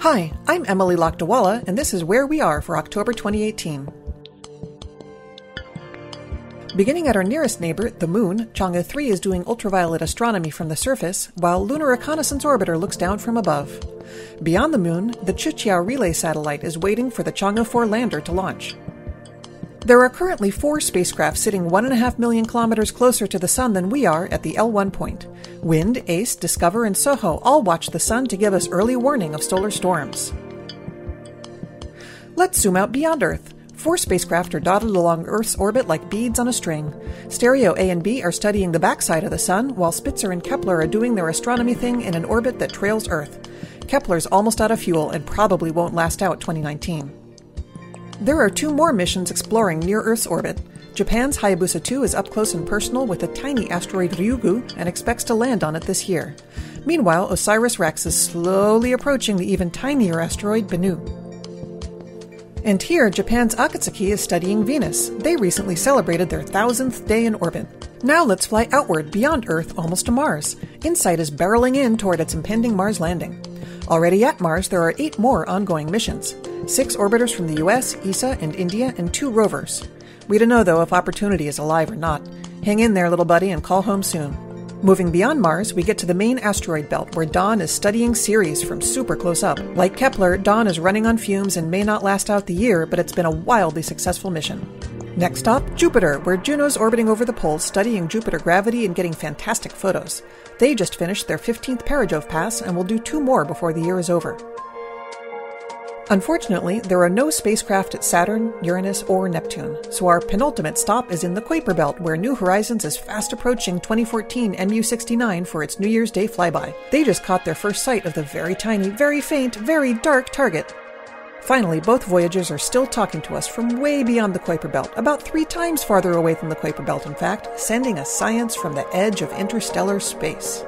Hi, I'm Emily Lakdawalla, and this is Where We Are for October 2018. Beginning at our nearest neighbor, the Moon, Chang'e 3 is doing ultraviolet astronomy from the surface, while Lunar Reconnaissance Orbiter looks down from above. Beyond the Moon, the Queqiao relay satellite is waiting for the Chang'e 4 lander to launch. There are currently four spacecraft sitting 1.5 million kilometers closer to the Sun than we are at the L1 point. Wind, ACE, DSCOVR, and SOHO all watch the Sun to give us early warning of solar storms. Let's zoom out beyond Earth. Four spacecraft are dotted along Earth's orbit like beads on a string. Stereo A and B are studying the backside of the Sun, while Spitzer and Kepler are doing their astronomy thing in an orbit that trails Earth. Kepler's almost out of fuel and probably won't last out 2019. There are two more missions exploring near Earth's orbit. Japan's Hayabusa 2 is up close and personal with a tiny asteroid Ryugu and expects to land on it this year. Meanwhile, OSIRIS REx is slowly approaching the even tinier asteroid Bennu. And here, Japan's Akatsuki is studying Venus. They recently celebrated their thousandth day in orbit. Now let's fly outward beyond Earth almost to Mars. InSight is barreling in toward its impending Mars landing. Already at Mars, there are eight more ongoing missions six orbiters from the US, ESA, and India, and two rovers. We don't know, though, if Opportunity is alive or not. Hang in there, little buddy, and call home soon. Moving beyond Mars, we get to the main asteroid belt where Dawn is studying Ceres from super close up. Like Kepler, Dawn is running on fumes and may not last out the year, but it's been a wildly successful mission. Next stop, Jupiter, where Juno's orbiting over the poles, studying Jupiter gravity and getting fantastic photos. They just finished their 15th Perijove pass and will do two more before the year is over. Unfortunately, there are no spacecraft at Saturn, Uranus, or Neptune, so our penultimate stop is in the Kuiper Belt, where New Horizons is fast approaching 2014 MU 69 for its New Year's Day flyby. They just caught their first sight of the very tiny, very faint, very dark target. Finally, both Voyagers are still talking to us from way beyond the Kuiper Belt, about three times farther away than the Kuiper Belt, in fact, sending us science from the edge of interstellar space.